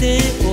te oh.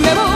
me voy.